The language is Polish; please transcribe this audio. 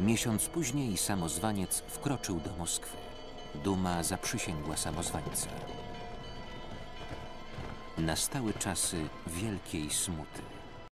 Miesiąc później samozwaniec wkroczył do Moskwy. Duma zaprzysięgła samozwańca. Nastały czasy wielkiej smuty.